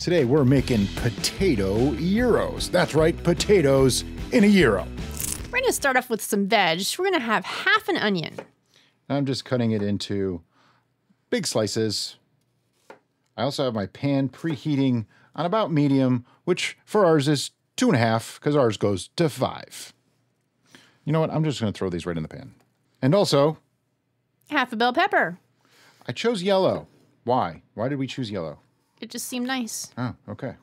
Today we're making potato gyros. That's right, potatoes in a gyro. We're to start off with some veg. We're to have half an onion. I'm just cutting it into big slices. I also have my pan preheating on about medium, which for ours is two and a half because ours goes to five. You know what? I'm just going to throw these right in the pan. And also, Half a bell pepper. I chose yellow. Why? Why did we choose yellow? It just seemed nice. Oh, okay.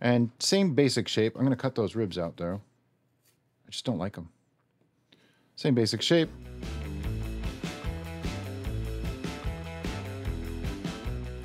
And same basic shape. I'm going to cut those ribs out though. I just don't like them. Same basic shape.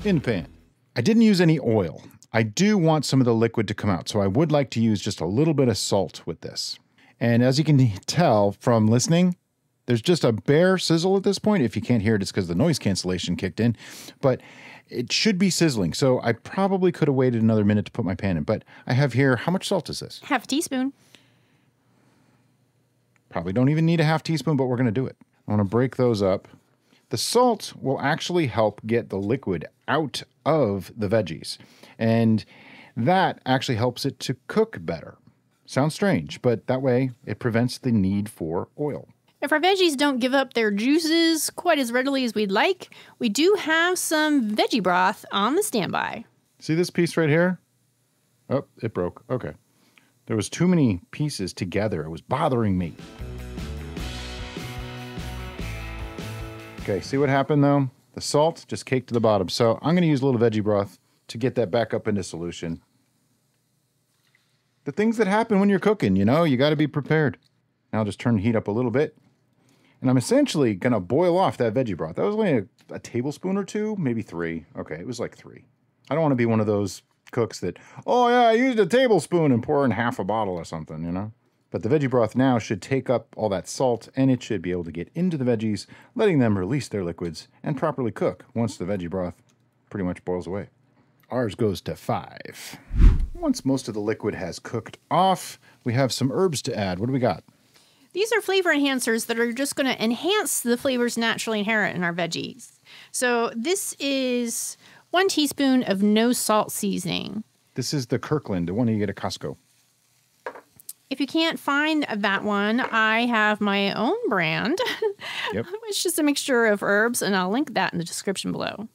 In pan. I didn't use any oil. I do want some of the liquid to come out, so I would like to use just a little bit of salt with this. And as you can tell from listening, there's just a bare sizzle at this point. If you can't hear it, it's because the noise cancellation kicked in. But it should be sizzling. So I probably could have waited another minute to put my pan in. But I have here, how much salt is this? Half a teaspoon. Probably don't even need a half teaspoon, but we're going to do it. I want to break those up. The salt will actually help get the liquid out of the veggies. And that actually helps it to cook better. Sounds strange, but that way it prevents the need for oil. If our veggies don't give up their juices quite as readily as we'd like, we do have some veggie broth on the standby. See this piece right here? Oh, it broke. Okay. There was too many pieces together. It was bothering me. Okay, see what happened though? The salt just caked to the bottom. So I'm going to use a little veggie broth to get that back up into solution. The things that happen when you're cooking, you know, you got to be prepared. Now I'll just turn the heat up a little bit. And I'm essentially going to boil off that veggie broth. That was only a, a tablespoon or two, maybe three. Okay, it was like three. I don't want to be one of those cooks that, oh yeah, I used a tablespoon and pour in half a bottle or something, you know? But the veggie broth now should take up all that salt and it should be able to get into the veggies, letting them release their liquids and properly cook once the veggie broth pretty much boils away. Ours goes to five. Once most of the liquid has cooked off, we have some herbs to add. What do we got? These are flavor enhancers that are just going to enhance the flavors naturally inherent in our veggies. So this is one teaspoon of no salt seasoning. This is the Kirkland, the one you get at Costco. If you can't find that one, I have my own brand. Yep. it's just a mixture of herbs, and I'll link that in the description below.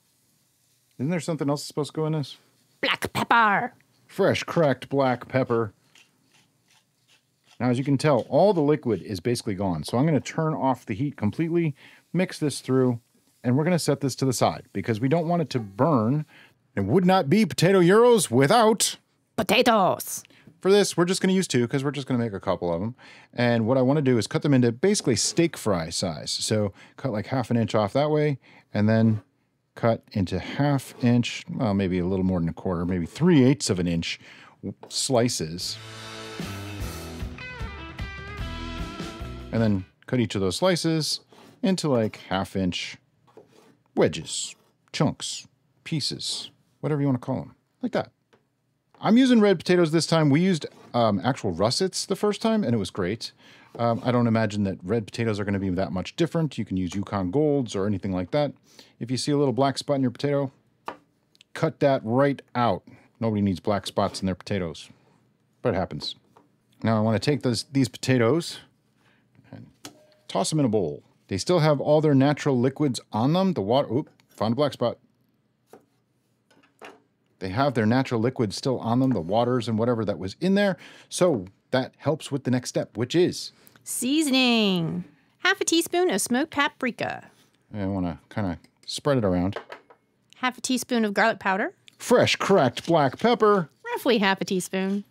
Isn't there something else supposed to go in this? Black pepper. Fresh cracked black pepper. Now, as you can tell, all the liquid is basically gone. So I'm going to turn off the heat completely, mix this through, and we're going to set this to the side because we don't want it to burn. It would not be potato gyros without Potatoes. For this, we're just going to use two because we're just going to make a couple of them. And what I want to do is cut them into basically steak fry size. So cut like half an inch off that way, and then cut into half inch, well, maybe a little more than a quarter, maybe three eighths of an inch slices. And then cut each of those slices into like half inch wedges, chunks, pieces, whatever you want to call them, like that. I'm using red potatoes this time. We used um, actual russets the first time, and it was great. Um, I don't imagine that red potatoes are going to be that much different. You can use Yukon Golds or anything like that. If you see a little black spot in your potato, cut that right out. Nobody needs black spots in their potatoes, but it happens. Now I want to take those, these potatoes toss them in a bowl. They still have all their natural liquids on them. The water, oop, found a black spot. They have their natural liquids still on them, the waters and whatever that was in there. So that helps with the next step, which is Seasoning. Half a teaspoon of smoked paprika. I want to kind of spread it around. Half a teaspoon of garlic powder. Fresh cracked black pepper. Roughly half a teaspoon.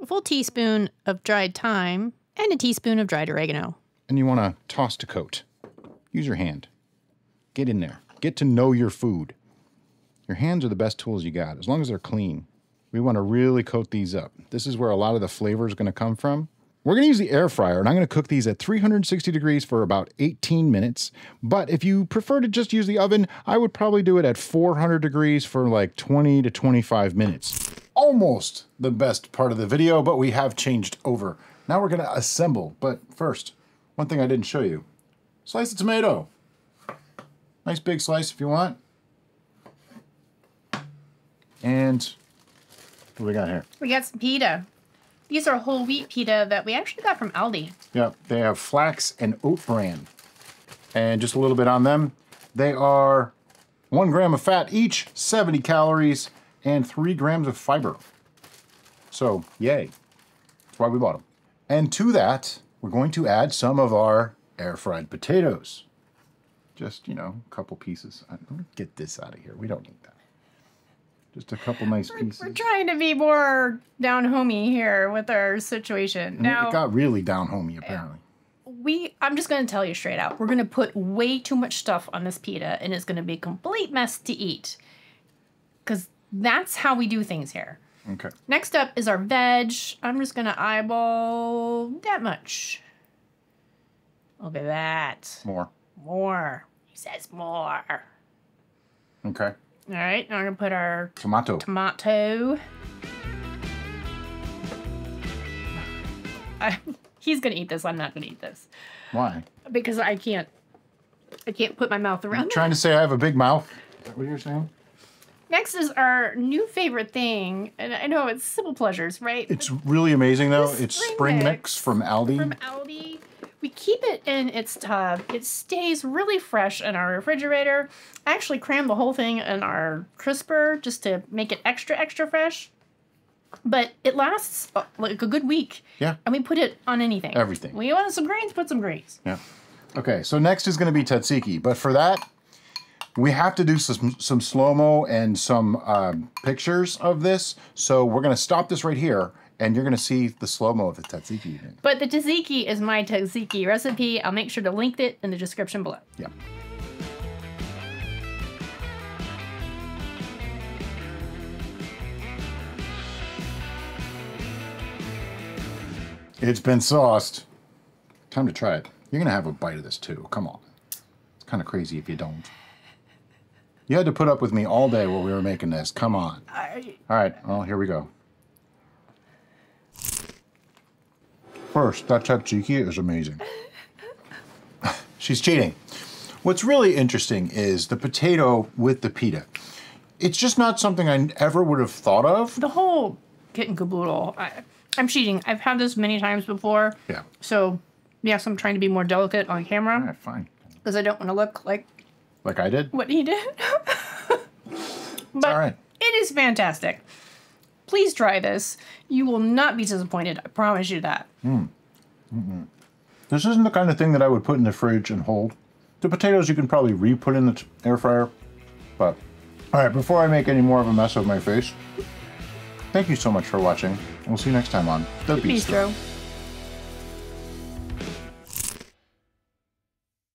A full teaspoon of dried thyme. And a teaspoon of dried oregano. And you want to toss to coat. Use your hand. Get in there. Get to know your food. Your hands are the best tools you got, as long as they're clean. We want to really coat these up. This is where a lot of the flavor is going to come from. We're going to use the air fryer, and I'm going to cook these at 360 degrees for about 18 minutes. But if you prefer to just use the oven, I would probably do it at 400 degrees for like 20 to 25 minutes. Almost the best part of the video, but we have changed over. Now we're going to assemble. But first, one thing I didn't show you. Slice of tomato. Nice big slice if you want. And What do we got here? We got some pita. These are whole wheat pita that we actually got from Aldi. Yep, they have flax and oat bran. And just a little bit on them. They are one gram of fat each, 70 calories, and three grams of fiber. So, yay. That's why we bought them. And to that, we're going to add some of our air fried potatoes. Just, you know, a couple pieces. Let me get this out of here. We don't need that. Just a couple nice pieces. We're trying to be more down homey here with our situation. Mm, it Now, got really down homey, eh, apparently. we I'm just going to tell you straight out. We're going to put way too much stuff on this pita and it's going to be a complete mess to eat. Cuz that's how we do things here. Okay. Next up is our veg. I'm just going to eyeball that much. Look at that. More. More. He says more. Okay. All right, now we're going to put our Tomato. tomato. I, he's going to eat this. I'm not going to eat this. Why? because I can't I can't put my mouth around it. Trying to say I have a big mouth? Is that what you're saying? Next is our new favorite thing, and I know it's simple pleasures, right? It's really amazing though. The It's spring spring mix, mix from Aldi. from Aldi. We keep it in its tub. It stays really fresh in our refrigerator. I actually crammed the whole thing in our crisper just to make it extra extra fresh. But it lasts uh, like a good week. Yeah. And we put it on anything. Everything. We want some greens, put some greens. Yeah. Okay, so next is going to be tzatziki, but for that, we have to do some some slow mo and some um, pictures of this. So we're going to stop this right here, and you're going to see the slow mo of the tzatziki. But the tzatziki is my tzatziki recipe. I'll make sure to link it in the description below. Yeah. It's been sauced. Time to try it. You're gonna have a bite of this too. Come on. It's kind of crazy if you don't. You had to put up with me all day while we were making this. Come on. I, All right. Well, here we go. First, that tzatziki is amazing. She's cheating. What's really interesting is the potato with the pita. It's just not something I ever would have thought of. the whole kit and caboodle. I, I'm cheating. I've had this many times before. Yeah. So, yes, I'm trying to be more delicate on camera right, fine. because I don't want to look like Like I did. what he did. but all right. it is fantastic. Please try this. You will not be disappointed. I promise you that. Hmm. This isn't the kind of thing that I would put in the fridge and hold. The potatoes you can probably re-put in the t- air fryer. But, all right, before I make any more of a mess of my face, thank you so much for watching. We'll see you next time on The Bistro. Bistro.